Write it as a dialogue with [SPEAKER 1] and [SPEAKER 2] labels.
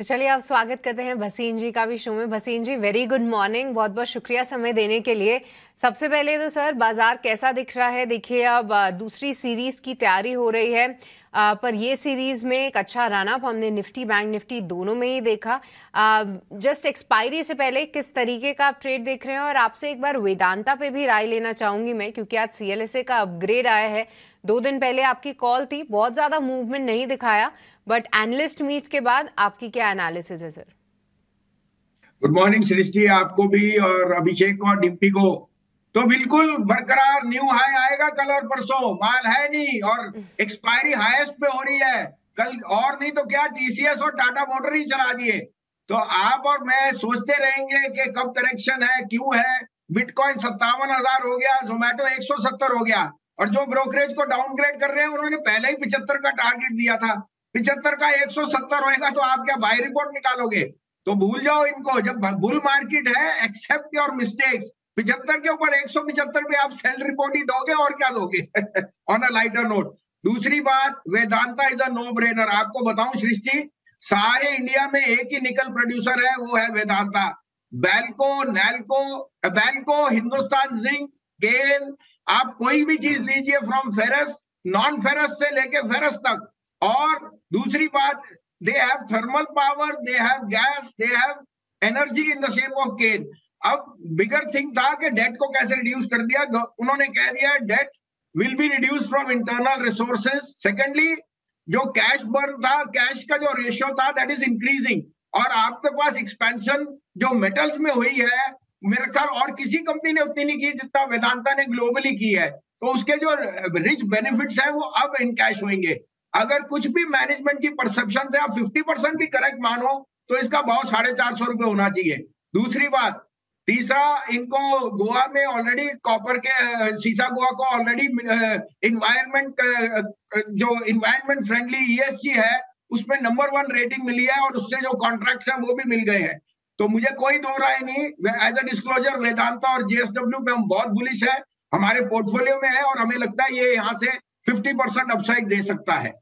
[SPEAKER 1] तो चलिए आप स्वागत करते हैं भसीन जी का भी शो में। Bhasin ji very good morning बहुत बहुत शुक्रिया समय देने के लिए। सबसे पहले तो सर बाज़ार कैसा दिख रहा है? देखिए अब दूसरी सीरीज़ की तैयारी हो रही है। आ, पर ये सीरीज़ में एक अच्छा रन अप हमने निफ्टी बैंक निफ्टी दोनों में ही देखा। जस्ट एक्सपायरी से पहले किस तरीके का आप ट्रेड देख रहे हैं? और आपसे एक बार वेदांता पे भी राय लेना चाहूँगी मैं क्योंकि आज सीएलएसए का अपग्रेड आया है। दो दिन पहले आपकी कॉल थी बहुत ज़्यादा मूवमेंट नहीं दिखाया बट एनालिस्ट मीट के बाद आपकी क्या एनालिसिस है सर
[SPEAKER 2] गुड मॉर्निंग सृष्टि आपको भी और अभिषेक और डिम्पी को तो बिल्कुल बरकरार न्यू हाई आएगा कल और परसों। माल है नहीं और एक्सपायरी हाईएस्ट पे हो रही है। कल और नहीं तो क्या टीसीएस और टाटा मोटर ही चला दिए। तो आप और मैं सोचते रहेंगे कि कब करेक्शन है, क्यों है। बिटकॉइन सत्तावन हज़ार हो गया जोमेटो एक सौ सत्तर हो गया। और जो ब्रोकरेज को डाउनग्रेड कर रहे हैं, उन्होंने पहले ही पिछहत्तर का टारगेट दिया था। पिछहत्तर का एक सौ सत्तर होएगा तो आप क्या बाई रिपोर्ट निकालोगे? तो भूल जाओ इनको। जब बुल मार्केट है एक्सेप्ट योर मिस्टेक्स पिछहत्तर के ऊपर एक सौ पिछहत्तर पे आप सेल रिपोर्ट ही दोगे और क्या दोगे? ऑन अ लाइटर नोट दूसरी बात, Vedanta is a no brainer आपको बताऊँ सृष्टि, सारे इंडिया में एक ही निकल प्रोड्यूसर है, वो है वेदांता। बैल्को नैल्को बैल्को हिंदुस्तान जिंक गेल आप कोई भी चीज़ लीजिए फ्रॉम फेरस नॉन फेरस से लेके फेरस तक। और दूसरी बात they have thermal power they have gas they have energy in the shape of Cairn अब बिगर थिंग था कि डेट को कैसे रिड्यूस कर दिया? उन्होंने कह दिया debt will be reduce from internal resources secondly जो कैश बर्न था कैश का जो रेशियो था दैट इज़ इंक्रीजिंग और आपके पास एक्सपेंशन जो मेटल्स में हुई है, मेरे ख्याल और किसी कंपनी ने उतनी नहीं की जितना वेदांता ने ग्लोबली की है। तो उसके जो रिच बेनिफिट्स है, वो अब इन कैश होंगे। अगर कुछ भी मैनेजमेंट की परसेप्शन से आप 50 परसेंट भी करेक्ट मानो तो इसका भाव साढ़े चार सौ रुपए होना चाहिए। दूसरी बात तीसरा, इनको गोवा में ऑलरेडी कॉपर के सीसा गोवा को ऑलरेडी इन्वायरमेंट जो इन्वायरमेंट फ्रेंडली ईएसजी है, उसमें नंबर वन रेटिंग मिली है और उससे जो कॉन्ट्रैक्ट है वो भी मिल गए हैं। तो मुझे कोई दो राय नहीं एज अ डिस्क्लोजर वेदांता और जीएसडब्ल्यू पे हम बहुत बुलिश है, हमारे पोर्टफोलियो में है और हमें लगता है ये यहाँ से 50 परसेंट अपसाइड दे सकता है।